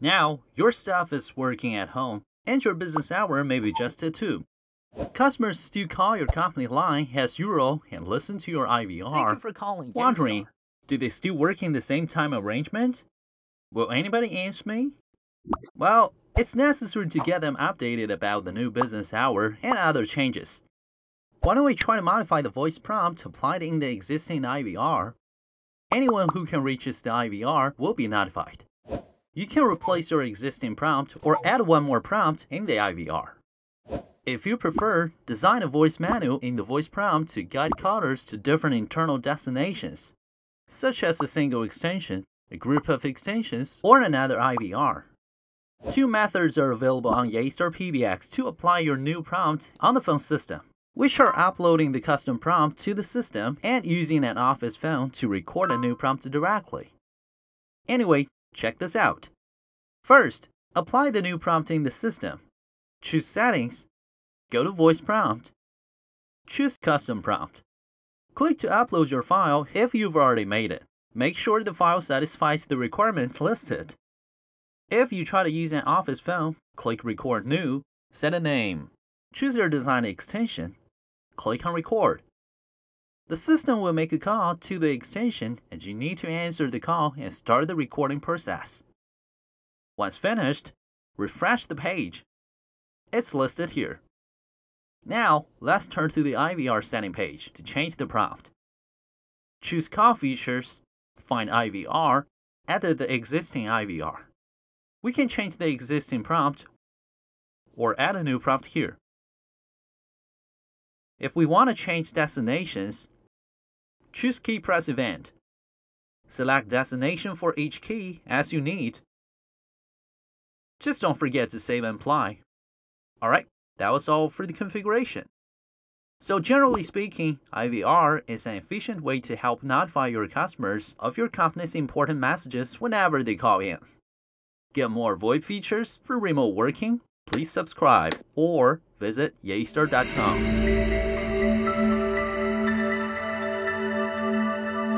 Now, your staff is working at home, and your business hour may be adjusted too. Customers still call your company line as usual and listen to your IVR. Thank you for calling. wondering, do they still work in the same time arrangement? Will anybody answer me? Well, it's necessary to get them updated about the new business hour and other changes. Why don't we try to modify the voice prompt applied in the existing IVR? Anyone who can reach the IVR will be notified. You can replace your existing prompt or add one more prompt in the IVR. If you prefer, design a voice menu in the voice prompt to guide callers to different internal destinations, such as a single extension, a group of extensions, or another IVR. Two methods are available on Yeastar PBX to apply your new prompt on the phone system, which are uploading the custom prompt to the system and using an office phone to record a new prompt directly. Anyway, check this out. First, apply the new prompt in the system. Choose Settings, go to Voice Prompt, choose Custom Prompt. Click to upload your file if you've already made it. Make sure the file satisfies the requirements listed. If you try to use an office phone, click Record New, set a name, choose your design extension, click on Record. The system will make a call to the extension and you need to answer the call and start the recording process. Once finished, refresh the page. It's listed here. Now, let's turn to the IVR setting page to change the prompt. Choose Call Features, find IVR, edit the existing IVR. We can change the existing prompt or add a new prompt here. If we want to change destinations, choose Key Press Event. Select destination for each key as you need. Just don't forget to save and apply. Alright, that was all for the configuration. So generally speaking, IVR is an efficient way to help notify your customers of your company's important messages whenever they call in. Get more VoIP features for remote working? Please subscribe or visit yeastar.com.